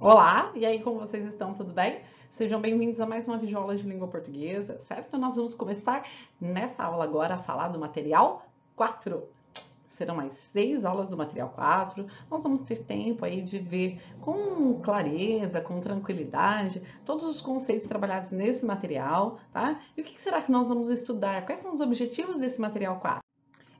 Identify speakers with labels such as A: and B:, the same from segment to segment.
A: Olá, e aí como vocês estão? Tudo bem? Sejam bem-vindos a mais uma videoaula de língua portuguesa, certo? Nós vamos começar nessa aula agora a falar do material 4. Serão mais seis aulas do material 4. Nós vamos ter tempo aí de ver com clareza, com tranquilidade, todos os conceitos trabalhados nesse material, tá? E o que será que nós vamos estudar? Quais são os objetivos desse material 4?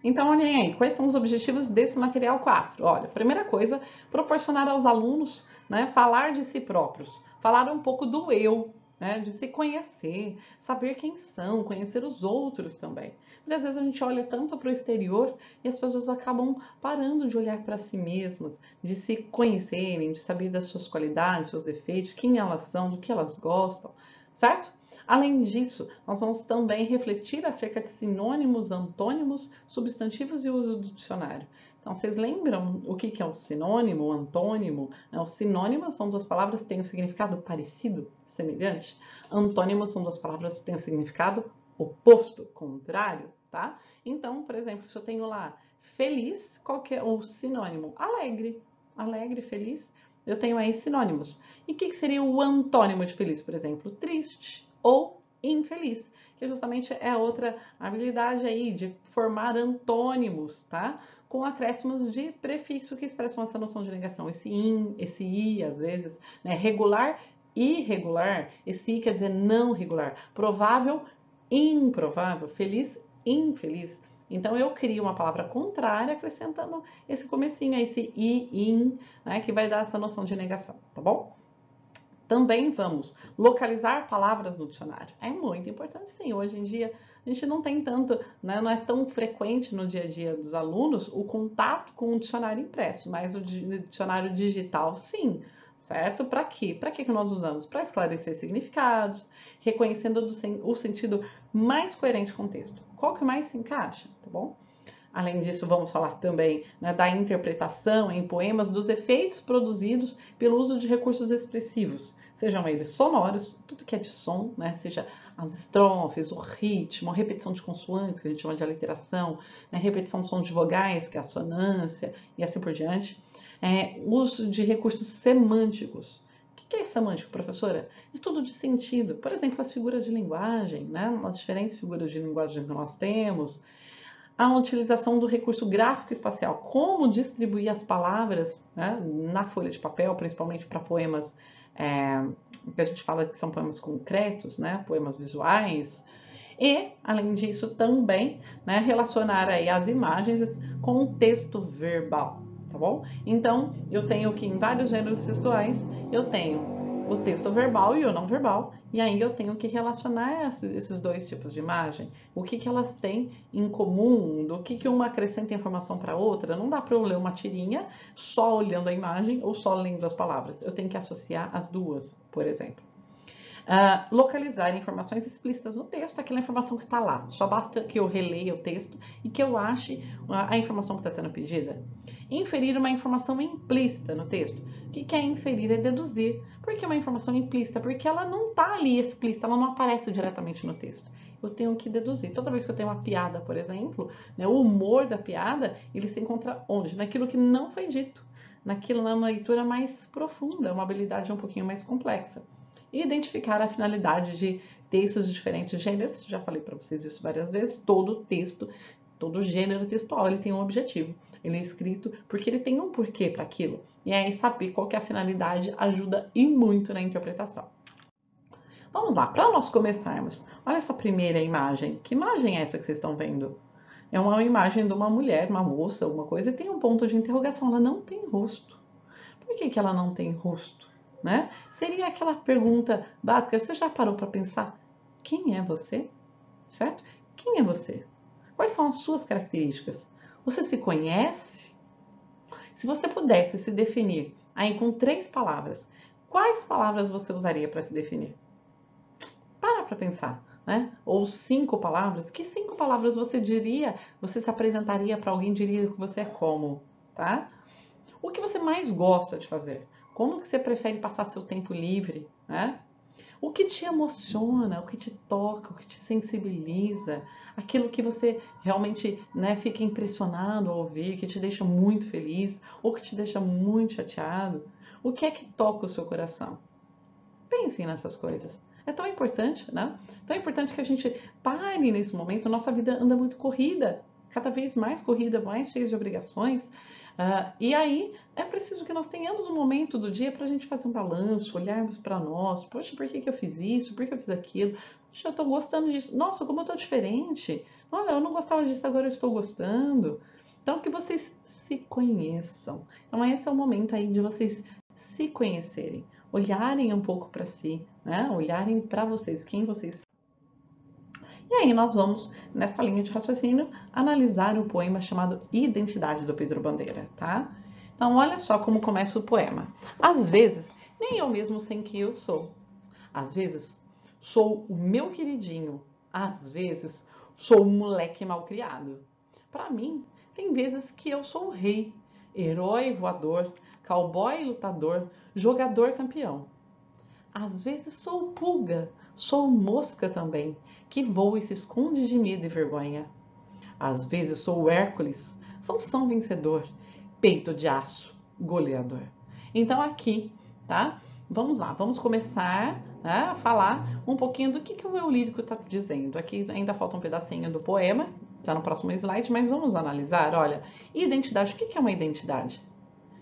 A: Então, olhem aí, quais são os objetivos desse material 4? Olha, primeira coisa, proporcionar aos alunos né? Falar de si próprios, falar um pouco do eu, né? De se conhecer, saber quem são, conhecer os outros também. Porque às vezes a gente olha tanto para o exterior e as pessoas acabam parando de olhar para si mesmas, de se conhecerem, de saber das suas qualidades, seus defeitos, quem elas são, do que elas gostam, certo? Além disso, nós vamos também refletir acerca de sinônimos, antônimos, substantivos e uso do dicionário. Então, vocês lembram o que é o sinônimo, o antônimo? Os sinônimos são duas palavras que têm um significado parecido, semelhante. Antônimos são duas palavras que têm um significado oposto, contrário, tá? Então, por exemplo, se eu tenho lá feliz, qual que é o sinônimo? Alegre. Alegre, feliz. Eu tenho aí sinônimos. E o que seria o antônimo de feliz, por exemplo? Triste ou infeliz, que justamente é outra habilidade aí de formar antônimos, tá? Com acréscimos de prefixo que expressam essa noção de negação. Esse in, esse i, às vezes, né? Regular, irregular. Esse i quer dizer não regular. Provável, improvável. Feliz, infeliz. Então, eu crio uma palavra contrária acrescentando esse comecinho, esse i, in, né? Que vai dar essa noção de negação, tá bom? Também vamos localizar palavras no dicionário. É muito importante, sim. Hoje em dia, a gente não tem tanto, né, não é tão frequente no dia a dia dos alunos o contato com o dicionário impresso, mas o dicionário digital, sim. Certo? Para quê? Para que nós usamos? Para esclarecer significados, reconhecendo o sentido mais coerente com o texto. Qual que mais se encaixa, tá bom? Além disso, vamos falar também né, da interpretação em poemas dos efeitos produzidos pelo uso de recursos expressivos, sejam eles sonoros, tudo que é de som, né, seja as estrofes, o ritmo, a repetição de consoantes, que a gente chama de aliteração, né, repetição de som de vogais, que é a assonância, e assim por diante. É, uso de recursos semânticos. O que é semântico, professora? É tudo de sentido. Por exemplo, as figuras de linguagem, né? as diferentes figuras de linguagem que nós temos, a utilização do recurso gráfico espacial, como distribuir as palavras né, na folha de papel, principalmente para poemas é, que a gente fala que são poemas concretos, né, poemas visuais, e, além disso, também né, relacionar aí as imagens com o texto verbal, tá bom? Então, eu tenho que em vários gêneros textuais, eu tenho o texto verbal e o não verbal, e aí eu tenho que relacionar esses dois tipos de imagem. O que, que elas têm em comum, do que, que uma acrescenta informação para outra. Não dá para eu ler uma tirinha só olhando a imagem ou só lendo as palavras. Eu tenho que associar as duas, por exemplo. Localizar informações explícitas no texto, aquela informação que está lá. Só basta que eu releia o texto e que eu ache a informação que está sendo pedida. Inferir uma informação implícita no texto. O que é inferir? É deduzir. Por que uma informação implícita? Porque ela não está ali explícita, ela não aparece diretamente no texto. Eu tenho que deduzir. Toda vez que eu tenho uma piada, por exemplo, né, o humor da piada, ele se encontra onde? Naquilo que não foi dito. Naquilo, na leitura mais profunda, uma habilidade um pouquinho mais complexa. E identificar a finalidade de textos de diferentes gêneros, já falei para vocês isso várias vezes, todo texto, todo gênero textual, ele tem um objetivo. Ele é escrito porque ele tem um porquê para aquilo. E aí saber qual é a finalidade ajuda e muito na interpretação. Vamos lá, para nós começarmos, olha essa primeira imagem. Que imagem é essa que vocês estão vendo? É uma imagem de uma mulher, uma moça, alguma coisa, e tem um ponto de interrogação. Ela não tem rosto. Por que, que ela não tem rosto? Né? Seria aquela pergunta básica. Você já parou para pensar quem é você? Certo? Quem é você? Quais são as suas características? Você se conhece? Se você pudesse se definir aí com três palavras, quais palavras você usaria para se definir? Para para pensar, né? Ou cinco palavras. Que cinco palavras você diria, você se apresentaria para alguém diria que você é como, tá? O que você mais gosta de fazer? Como que você prefere passar seu tempo livre, né? O que te emociona, o que te toca, o que te sensibiliza, aquilo que você realmente né, fica impressionado ao ouvir, que te deixa muito feliz ou que te deixa muito chateado. O que é que toca o seu coração? Pensem nessas coisas. É tão importante, né? Tão importante que a gente pare nesse momento. Nossa vida anda muito corrida, cada vez mais corrida, mais cheia de obrigações. Uh, e aí é preciso que nós tenhamos um momento do dia para a gente fazer um balanço, olharmos para nós. Poxa, por que, que eu fiz isso? Por que eu fiz aquilo? Poxa, eu estou gostando disso. Nossa, como eu estou diferente. Olha, eu não gostava disso, agora eu estou gostando. Então, que vocês se conheçam. Então, esse é o momento aí de vocês se conhecerem olharem um pouco para si, né? olharem para vocês, quem vocês. E aí nós vamos, nessa linha de raciocínio, analisar o poema chamado Identidade do Pedro Bandeira, tá? Então, olha só como começa o poema. Às vezes, nem eu mesmo sei quem eu sou. Às vezes, sou o meu queridinho. Às vezes, sou um moleque mal criado. Para mim, tem vezes que eu sou o rei, herói voador, cowboy lutador, jogador campeão. Às vezes sou pulga, sou mosca também, que voa e se esconde de medo e vergonha. Às vezes sou Hércules, Sansão vencedor, peito de aço, goleador. Então aqui, tá? Vamos lá, vamos começar né, a falar um pouquinho do que, que o eu lírico está dizendo. Aqui ainda falta um pedacinho do poema, está no próximo slide, mas vamos analisar. Olha, identidade, o que, que é uma identidade?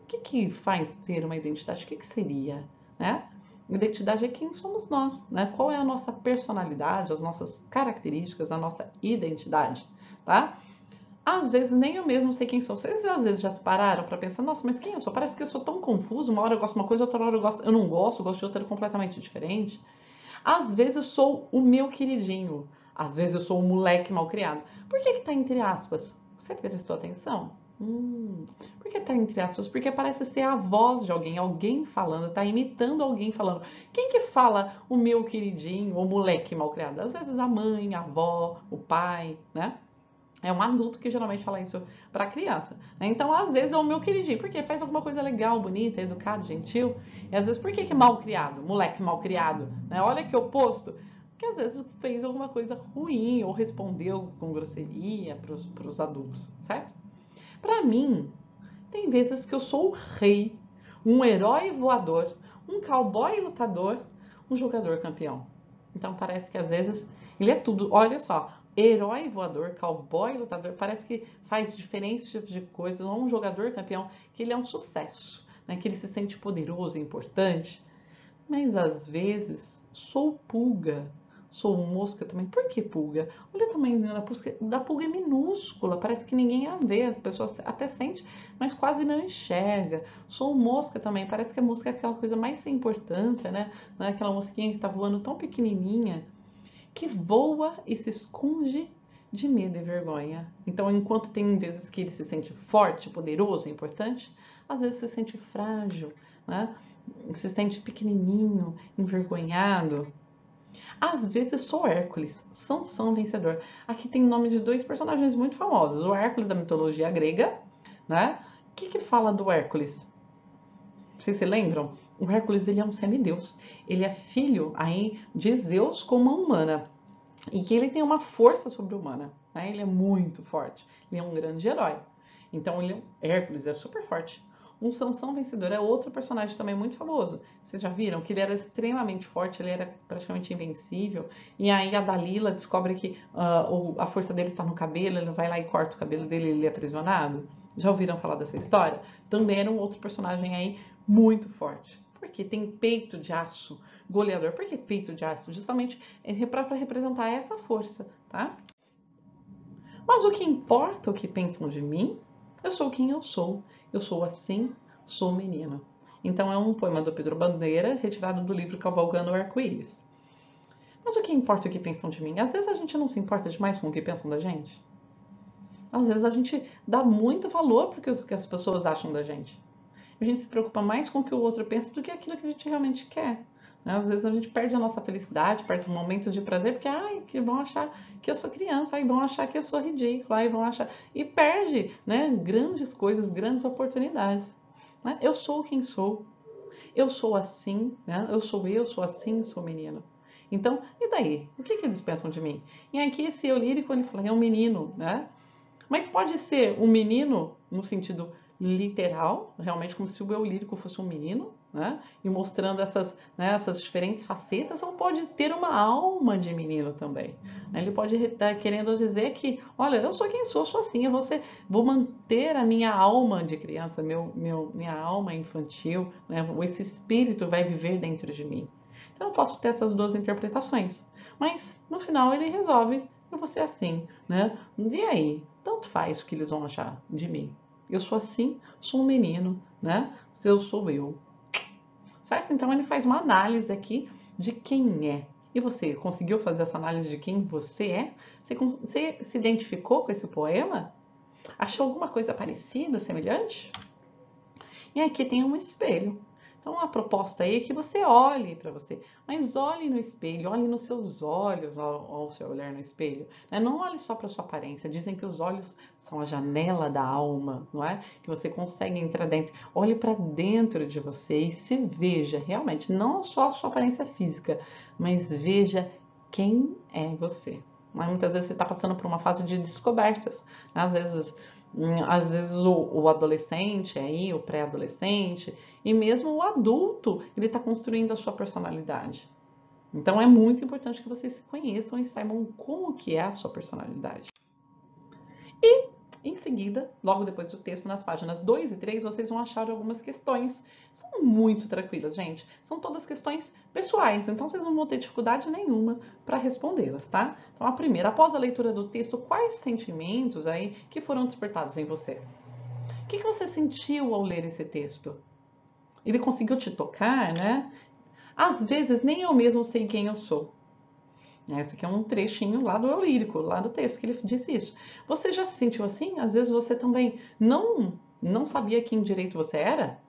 A: O que, que faz ter uma identidade? O que, que seria? Né? Identidade é quem somos nós, né? Qual é a nossa personalidade, as nossas características, a nossa identidade, tá? Às vezes nem eu mesmo sei quem sou. Vocês às vezes já se pararam para pensar, nossa, mas quem eu sou? Parece que eu sou tão confuso. Uma hora eu gosto de uma coisa, outra hora eu, gosto, eu não gosto, gosto de outra completamente diferente. Às vezes eu sou o meu queridinho. Às vezes eu sou o moleque mal criado. Por que que tá entre aspas? Você prestou atenção? Hum, por que tá entre aspas? Porque parece ser a voz de alguém, alguém falando, tá imitando alguém falando. Quem que fala o meu queridinho, o moleque mal criado? Às vezes a mãe, a avó, o pai, né? É um adulto que geralmente fala isso para criança. Né? Então, às vezes é o meu queridinho, porque faz alguma coisa legal, bonita, educado, gentil. E às vezes, por que, que é mal criado? Moleque mal criado. Né? Olha que oposto. Porque às vezes fez alguma coisa ruim ou respondeu com grosseria para os adultos? Para mim, tem vezes que eu sou o rei, um herói voador, um cowboy lutador, um jogador campeão. Então parece que às vezes ele é tudo. Olha só, herói voador, cowboy lutador, parece que faz diferentes tipos de coisas. É um jogador campeão, que ele é um sucesso, né? que ele se sente poderoso e importante. Mas às vezes sou pulga, Sou mosca também. Por que pulga? Olha o tamanhozinho da pulga. Da pulga é minúscula, parece que ninguém a vê. A pessoa até sente, mas quase não enxerga. Sou mosca também. Parece que a mosca é aquela coisa mais sem importância, né? Não é aquela mosquinha que está voando tão pequenininha, que voa e se esconde de medo e vergonha. Então, enquanto tem vezes que ele se sente forte, poderoso, importante, às vezes se sente frágil, né? se sente pequenininho, envergonhado. Às vezes sou Hércules, Sansão vencedor. Aqui tem o nome de dois personagens muito famosos. O Hércules da mitologia grega, né? O que, que fala do Hércules? Vocês se lembram? O Hércules ele é um semideus. Ele é filho aí de Zeus com uma humana. E que ele tem uma força sobre-humana. Né? Ele é muito forte. Ele é um grande herói. Então, ele, é Hércules é super forte. Um Sansão Vencedor é outro personagem também muito famoso. Vocês já viram que ele era extremamente forte, ele era praticamente invencível. E aí a Dalila descobre que uh, a força dele está no cabelo, ele vai lá e corta o cabelo dele e ele é aprisionado. Já ouviram falar dessa história? Também era um outro personagem aí muito forte. Porque tem peito de aço, goleador. Por que peito de aço? Justamente é para representar essa força, tá? Mas o que importa o que pensam de mim eu sou quem eu sou. Eu sou assim, sou menina. Então é um poema do Pedro Bandeira, retirado do livro Cavalgando o Arco-Íris. Mas o que importa o que pensam de mim? Às vezes a gente não se importa demais com o que pensam da gente. Às vezes a gente dá muito valor para o que as pessoas acham da gente. A gente se preocupa mais com o que o outro pensa do que aquilo que a gente realmente quer. Né? Às vezes a gente perde a nossa felicidade, perde momentos de prazer, porque ai, que vão achar que eu sou criança, aí vão achar que eu sou ridículo, aí vão achar. E perde né, grandes coisas, grandes oportunidades. Né? Eu sou quem sou. Eu sou assim, né? eu sou eu, sou assim, sou menino. Então, e daí? O que, que eles pensam de mim? E aqui esse eu lírico, ele fala, é um menino, né? Mas pode ser um menino no sentido literal, realmente como se o eu lírico fosse um menino, né? E mostrando essas, né, essas diferentes facetas, ou pode ter uma alma de menino também. Ele pode estar querendo dizer que, olha, eu sou quem sou, sou assim, eu vou, ser, vou manter a minha alma de criança, meu, meu, minha alma infantil, né? esse espírito vai viver dentro de mim. Então eu posso ter essas duas interpretações. Mas no final ele resolve, eu vou ser assim, né? E aí? Tanto faz o que eles vão achar de mim. Eu sou assim, sou um menino, né? Eu sou eu. Certo? Então ele faz uma análise aqui de quem é. E você conseguiu fazer essa análise de quem você é? Você, você se identificou com esse poema? Achou alguma coisa parecida, semelhante? E aqui tem um espelho. Então a proposta aí é que você olhe para você, mas olhe no espelho, olhe nos seus olhos ao, ao seu olhar no espelho. Né? Não olhe só para sua aparência. Dizem que os olhos são a janela da alma, não é? Que você consegue entrar dentro. Olhe para dentro de você e se veja realmente, não só a sua aparência física, mas veja quem é você. Muitas vezes você está passando por uma fase de descobertas. Né? Às vezes às vezes o, o adolescente aí, o pré-adolescente, e mesmo o adulto, ele está construindo a sua personalidade. Então é muito importante que vocês se conheçam e saibam como que é a sua personalidade. E em seguida, logo depois do texto, nas páginas 2 e 3, vocês vão achar algumas questões. São muito tranquilas, gente. São todas questões pessoais, então vocês não vão ter dificuldade nenhuma para respondê-las, tá? Então, a primeira, após a leitura do texto, quais sentimentos aí que foram despertados em você? O que, que você sentiu ao ler esse texto? Ele conseguiu te tocar, né? Às vezes, nem eu mesmo sei quem eu sou. Esse aqui é um trechinho lá do eu lírico, lá do texto que ele disse isso. Você já se sentiu assim? Às vezes você também não não sabia quem direito você era?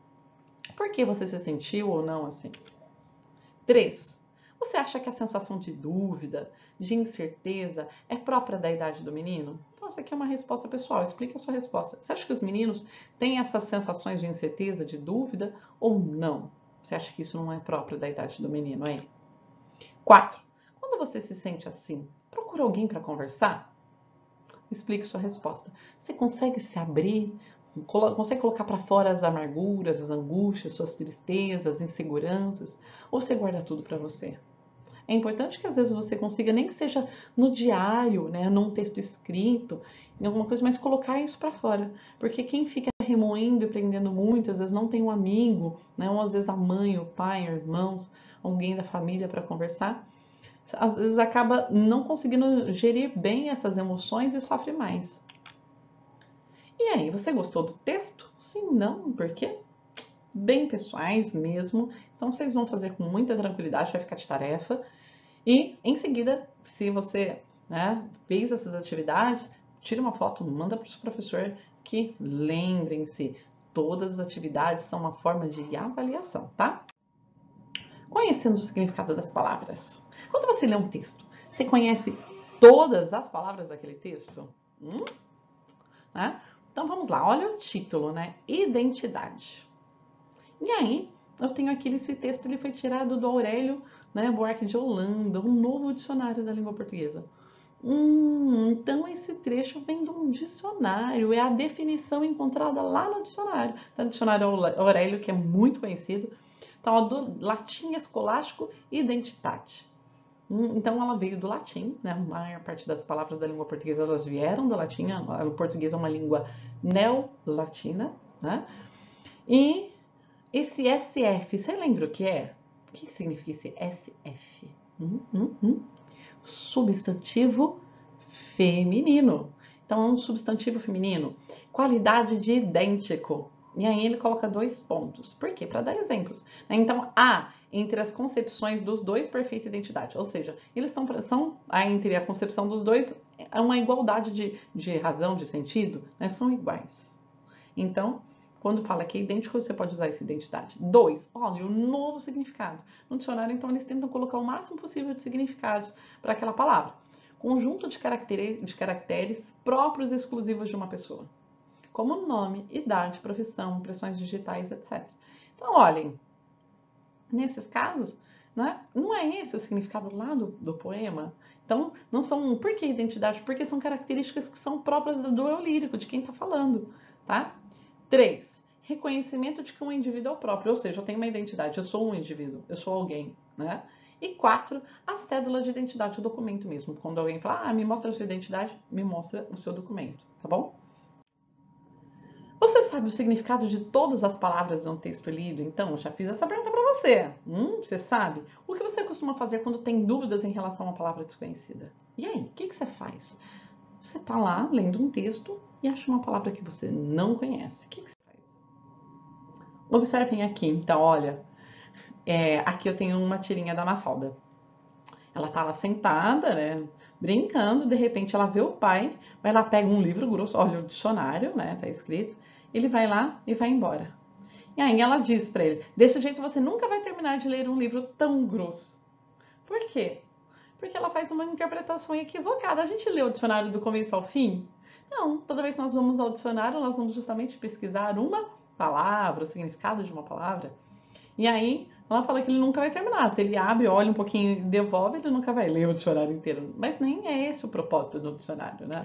A: Por que você se sentiu ou não assim? 3. Você acha que a sensação de dúvida, de incerteza é própria da idade do menino? Então, essa aqui é uma resposta pessoal. Explique a sua resposta. Você acha que os meninos têm essas sensações de incerteza, de dúvida ou não? Você acha que isso não é próprio da idade do menino, hein? 4. Você se sente assim, procura alguém para conversar? Explique sua resposta. Você consegue se abrir? Consegue colocar para fora as amarguras, as angústias, suas tristezas, inseguranças? Ou você guarda tudo para você? É importante que às vezes você consiga, nem que seja no diário, né, num texto escrito, em alguma coisa, mas colocar isso para fora. Porque quem fica remoendo e prendendo muito, às vezes não tem um amigo, né, ou às vezes a mãe, o pai, irmãos, alguém da família para conversar, às vezes acaba não conseguindo gerir bem essas emoções e sofre mais. E aí, você gostou do texto? Sim, não, por quê? Bem pessoais mesmo, então vocês vão fazer com muita tranquilidade, vai ficar de tarefa. E em seguida, se você né, fez essas atividades, tire uma foto, manda para o seu professor que lembrem-se, todas as atividades são uma forma de avaliação, tá? Conhecendo o significado das palavras. Quando você lê um texto, você conhece todas as palavras daquele texto? Hum? Né? Então vamos lá, olha o título, né? Identidade. E aí, eu tenho aqui esse texto, ele foi tirado do Aurélio né, Buarque de Holanda, um novo dicionário da língua portuguesa. Hum, então esse trecho vem de um dicionário, é a definição encontrada lá no dicionário. Tá no dicionário Aurélio, que é muito conhecido. Então, do latim escolástico identitate. Hum, então, ela veio do latim, né? A maior parte das palavras da língua portuguesa elas vieram do latim. O português é uma língua neolatina, né? E esse SF, você lembra o que é? O que significa esse SF? Hum, hum, hum. Substantivo feminino. Então, é um substantivo feminino. Qualidade de idêntico. E aí ele coloca dois pontos. Por quê? Para dar exemplos. Né? Então, A, entre as concepções dos dois, perfeita identidade. Ou seja, eles estão, são, entre a concepção dos dois, é uma igualdade de, de razão, de sentido, né? são iguais. Então, quando fala que é idêntico, você pode usar essa identidade. Dois, olha, o novo significado. No dicionário, então, eles tentam colocar o máximo possível de significados para aquela palavra. Conjunto de caracteres, de caracteres próprios e exclusivos de uma pessoa como nome, idade, profissão, impressões digitais, etc. Então, olhem, nesses casos, né, não é esse o significado lá do, do poema. Então, não são. Por que identidade? Porque são características que são próprias do eu lírico, de quem está falando, tá? 3. reconhecimento de que um indivíduo é o próprio, ou seja, eu tenho uma identidade, eu sou um indivíduo, eu sou alguém, né? E quatro, a cédula de identidade, o documento mesmo. Quando alguém fala, ah, me mostra a sua identidade, me mostra o seu documento, tá bom? Sabe o significado de todas as palavras de um texto lido? Então, já fiz essa pergunta para você. Hum, você sabe? O que você costuma fazer quando tem dúvidas em relação a uma palavra desconhecida? E aí, o que, que você faz? Você está lá lendo um texto e acha uma palavra que você não conhece. O que, que você faz? Observem aqui, então, olha. É, aqui eu tenho uma tirinha da Mafalda. Ela tá lá sentada, né? Brincando, de repente ela vê o pai, vai lá, pega um livro grosso, olha o dicionário, né? Tá escrito. Ele vai lá e vai embora. E aí ela diz para ele: desse jeito você nunca vai terminar de ler um livro tão grosso. Por quê? Porque ela faz uma interpretação equivocada. A gente lê o dicionário do começo ao fim? Não, toda vez que nós vamos ao dicionário, nós vamos justamente pesquisar uma palavra, o significado de uma palavra. E aí, ela fala que ele nunca vai terminar. Se ele abre, olha um pouquinho e devolve, ele nunca vai ler o dicionário inteiro. Mas nem é esse o propósito do dicionário, né?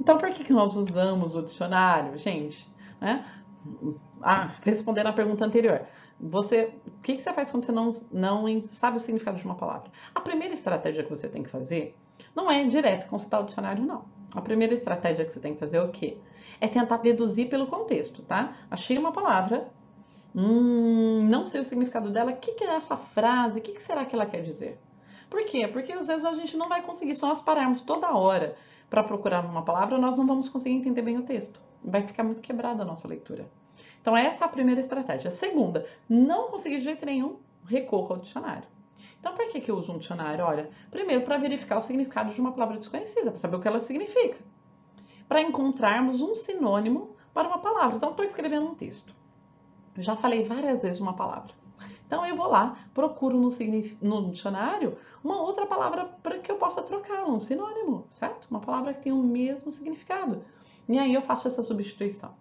A: Então, por que, que nós usamos o dicionário, gente? Né? Ah, respondendo a pergunta anterior. Você, o que, que você faz quando você não, não sabe o significado de uma palavra? A primeira estratégia que você tem que fazer não é direto consultar o dicionário, não. A primeira estratégia que você tem que fazer é o quê? É tentar deduzir pelo contexto, tá? Achei uma palavra, hum, não sei o significado dela, o que, que é essa frase, o que, que será que ela quer dizer? Por quê? Porque às vezes a gente não vai conseguir, se nós pararmos toda hora para procurar uma palavra, nós não vamos conseguir entender bem o texto. Vai ficar muito quebrada a nossa leitura. Então, essa é a primeira estratégia. A segunda, não conseguir de jeito nenhum, recorra ao dicionário. Então, por que, que eu uso um dicionário? Olha, primeiro, para verificar o significado de uma palavra desconhecida, para saber o que ela significa. Para encontrarmos um sinônimo para uma palavra. Então, estou escrevendo um texto. Eu já falei várias vezes uma palavra. Então, eu vou lá, procuro no, no dicionário uma outra palavra para que eu possa trocá-la, um sinônimo, certo? Uma palavra que tem o mesmo significado. E aí eu faço essa substituição.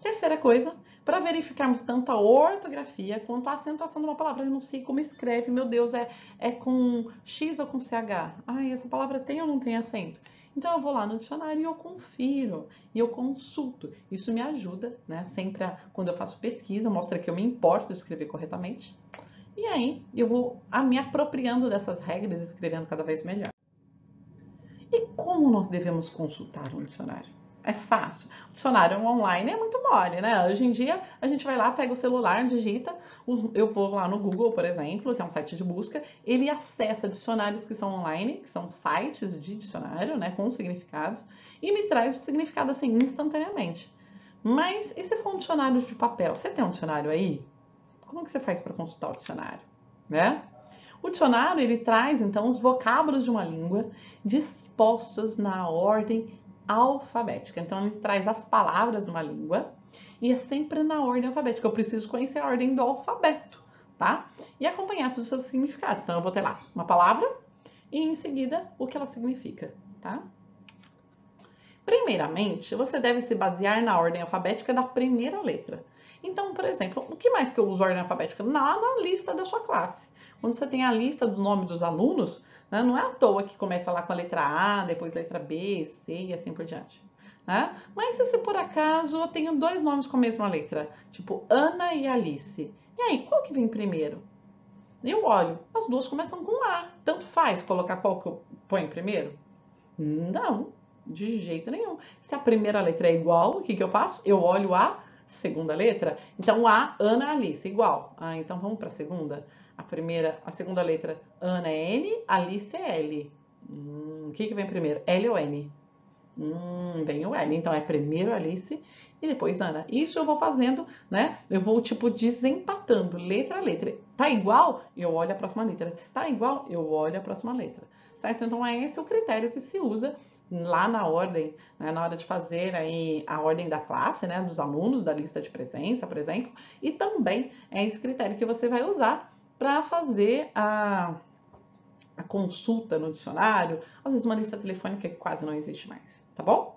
A: Terceira coisa, para verificarmos tanto a ortografia quanto a acentuação de uma palavra. Eu não sei como escreve, meu Deus, é, é com X ou com CH? Ai, essa palavra tem ou não tem acento? Então eu vou lá no dicionário e eu confiro, e eu consulto. Isso me ajuda, né? Sempre a, quando eu faço pesquisa, mostra que eu me importo de escrever corretamente. E aí eu vou a, me apropriando dessas regras, escrevendo cada vez melhor. E como nós devemos consultar um dicionário? É fácil. O dicionário online é muito mole, né? Hoje em dia a gente vai lá, pega o celular, digita. Eu vou lá no Google, por exemplo, que é um site de busca, ele acessa dicionários que são online, que são sites de dicionário, né, com significados, e me traz o significado assim instantaneamente. Mas e se for um dicionário de papel? Você tem um dicionário aí? Como que você faz para consultar o dicionário, né? O dicionário ele traz então os vocábulos de uma língua dispostos na ordem alfabética. Então, ele traz as palavras de uma língua e é sempre na ordem alfabética. Eu preciso conhecer a ordem do alfabeto, tá? E acompanhados dos seus significados. Então, eu vou ter lá uma palavra e em seguida o que ela significa, tá? Primeiramente, você deve se basear na ordem alfabética da primeira letra. Então, por exemplo, o que mais que eu uso ordem alfabética? Na, na lista da sua classe. Quando você tem a lista do nome dos alunos, né? Não é à toa que começa lá com a letra A, depois letra B, C e assim por diante. Né? Mas se por acaso eu tenho dois nomes com a mesma letra, tipo Ana e Alice, e aí, qual que vem primeiro? Eu olho, as duas começam com A. Tanto faz colocar qual que eu ponho primeiro? Não, de jeito nenhum. Se a primeira letra é igual, o que, que eu faço? Eu olho a segunda letra. Então, A, Ana, Alice, igual. Ah, então vamos para a segunda. A primeira, a segunda letra, Ana é N, Alice é L. Hum, o que, que vem primeiro? L ou N? Hum, vem o L. Então é primeiro Alice e depois Ana. Isso eu vou fazendo, né? Eu vou, tipo, desempatando letra a letra. Tá igual? Eu olho a próxima letra. Se tá igual, eu olho a próxima letra. Certo? Então é esse o critério que se usa lá na ordem, né, na hora de fazer aí a ordem da classe, né, dos alunos, da lista de presença, por exemplo, e também é esse critério que você vai usar para fazer a, a consulta no dicionário, às vezes uma lista telefônica que quase não existe mais, tá bom?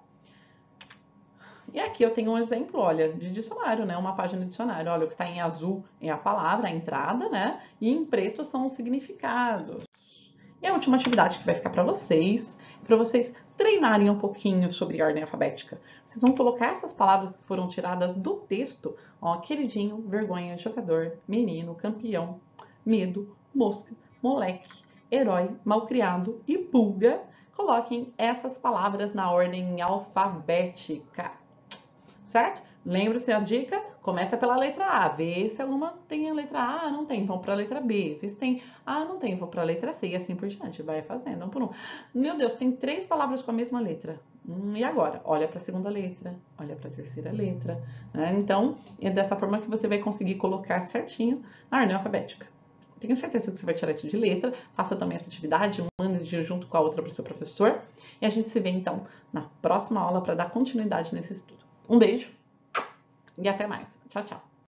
A: E aqui eu tenho um exemplo, olha, de dicionário, né? Uma página de dicionário. Olha, o que está em azul é a palavra, a entrada, né? E em preto são os significados. E a última atividade que vai ficar para vocês, para vocês treinarem um pouquinho sobre ordem alfabética. Vocês vão colocar essas palavras que foram tiradas do texto, ó, queridinho, vergonha, jogador, menino, campeão, medo, mosca, moleque, herói, malcriado e pulga. Coloquem essas palavras na ordem alfabética, certo? Lembre-se a dica? Começa pela letra A, vê se alguma tem a letra A, não tem, vão para a letra B, vê se tem A, não tem, vão para a letra C e assim por diante, vai fazendo um por um. Meu Deus, tem três palavras com a mesma letra. Hum, e agora? Olha para a segunda letra, olha para a terceira letra. Né? Então, é dessa forma que você vai conseguir colocar certinho na ordem alfabética. Tenho certeza que você vai tirar isso de letra. Faça também essa atividade, mande junto com a outra para o seu professor. E a gente se vê então na próxima aula para dar continuidade nesse estudo. Um beijo! e até mais. Tchau, tchau.